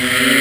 Bye.